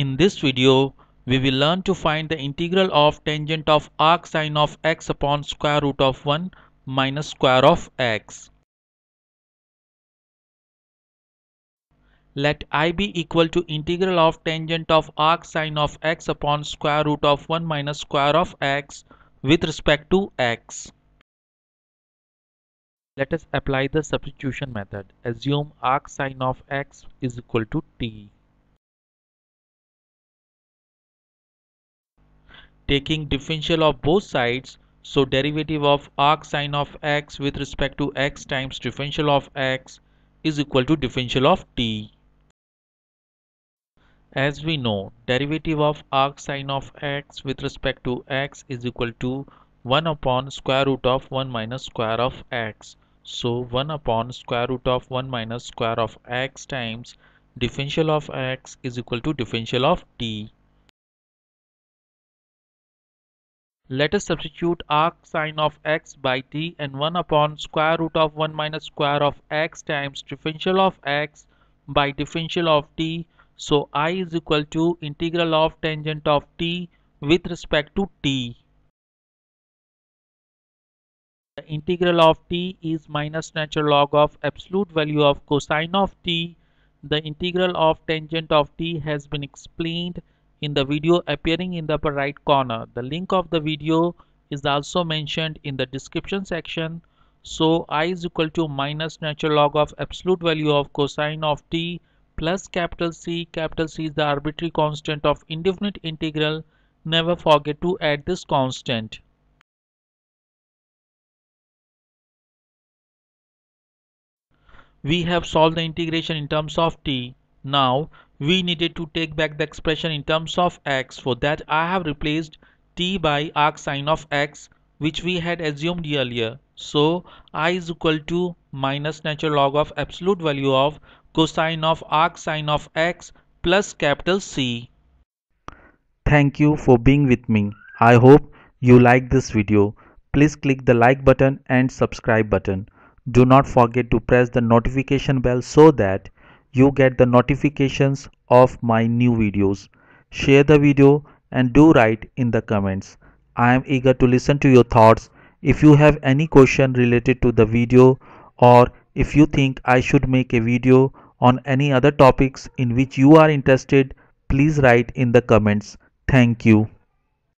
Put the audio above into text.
In this video, we will learn to find the integral of tangent of arc sine of x upon square root of 1 minus square of x. Let i be equal to integral of tangent of arc sine of x upon square root of 1 minus square of x with respect to x. Let us apply the substitution method. Assume arc sine of x is equal to t. Taking differential of both sides, so derivative of arc sine of x with respect to x times differential of x is equal to differential of t. As we know, derivative of arc sine of x with respect to x is equal to 1 upon square root of 1 minus square of x. So 1 upon square root of 1 minus square of x times differential of x is equal to differential of t. Let us substitute arc sine of x by t and 1 upon square root of 1 minus square of x times differential of x by differential of t. So i is equal to integral of tangent of t with respect to t. The integral of t is minus natural log of absolute value of cosine of t. The integral of tangent of t has been explained in the video appearing in the upper right corner. The link of the video is also mentioned in the description section. So i is equal to minus natural log of absolute value of cosine of t plus capital C. Capital C is the arbitrary constant of indefinite integral. Never forget to add this constant. we have solved the integration in terms of t. Now we needed to take back the expression in terms of x. For that I have replaced t by arc sine of x which we had assumed earlier. So i is equal to minus natural log of absolute value of cosine of arc sine of x plus capital C. Thank you for being with me. I hope you like this video. Please click the like button and subscribe button. Do not forget to press the notification bell so that you get the notifications of my new videos. Share the video and do write in the comments. I am eager to listen to your thoughts. If you have any question related to the video or if you think I should make a video on any other topics in which you are interested, please write in the comments. Thank you.